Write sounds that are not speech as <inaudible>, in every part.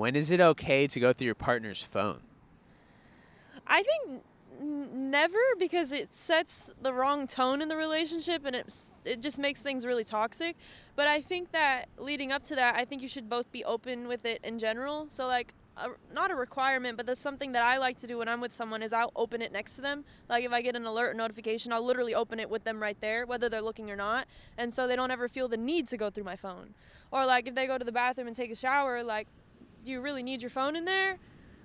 When is it okay to go through your partner's phone? I think never because it sets the wrong tone in the relationship and it it just makes things really toxic. But I think that leading up to that, I think you should both be open with it in general. So like a, not a requirement, but that's something that I like to do when I'm with someone is I'll open it next to them. Like if I get an alert or notification, I'll literally open it with them right there, whether they're looking or not. And so they don't ever feel the need to go through my phone. Or like if they go to the bathroom and take a shower, like do you really need your phone in there?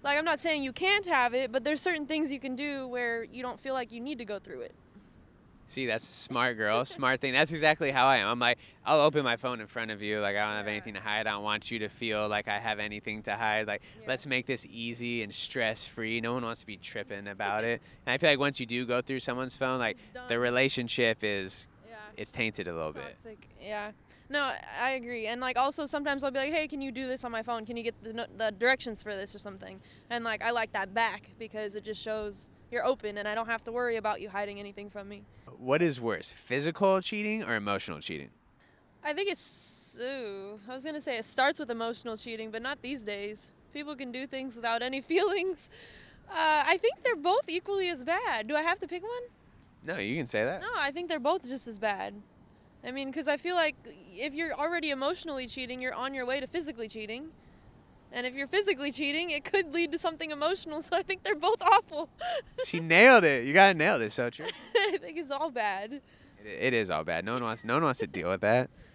Like I'm not saying you can't have it, but there's certain things you can do where you don't feel like you need to go through it. See, that's smart, girl. <laughs> Smart thing. That's exactly how I am. I'm like, I'll open my phone in front of you. Like, I don't have anything to hide. I don't want you to feel like I have anything to hide. Like, Yeah. let's make this easy and stress free. No one wants to be tripping about <laughs> it. And I feel like once you do go through someone's phone, like, the relationship is, Yeah. It's tainted a little bit. toxic. Yeah. No, I agree. And like also sometimes I'll be like, "Hey, can you do this on my phone? Can you get the, the directions for this or something?" And like I like that back because it just shows you're open and I don't have to worry about you hiding anything from me. What is worse, physical cheating or emotional cheating? I think it's ooh, I was going to say it starts with emotional cheating, but not these days. People can do things without any <laughs> feelings. Uh, I think they're both equally as bad. Do I have to pick one? No, you can say that. No, I think they're both just as bad. I mean, because I feel like if you're already emotionally cheating, you're on your way to physically cheating. And if you're physically cheating, it could lead to something emotional. <laughs> So I think they're both awful. She nailed it. You got to nail it. So true. I think it's all bad. It, it is all bad. No one wants. No one wants to deal with that. No, I don't.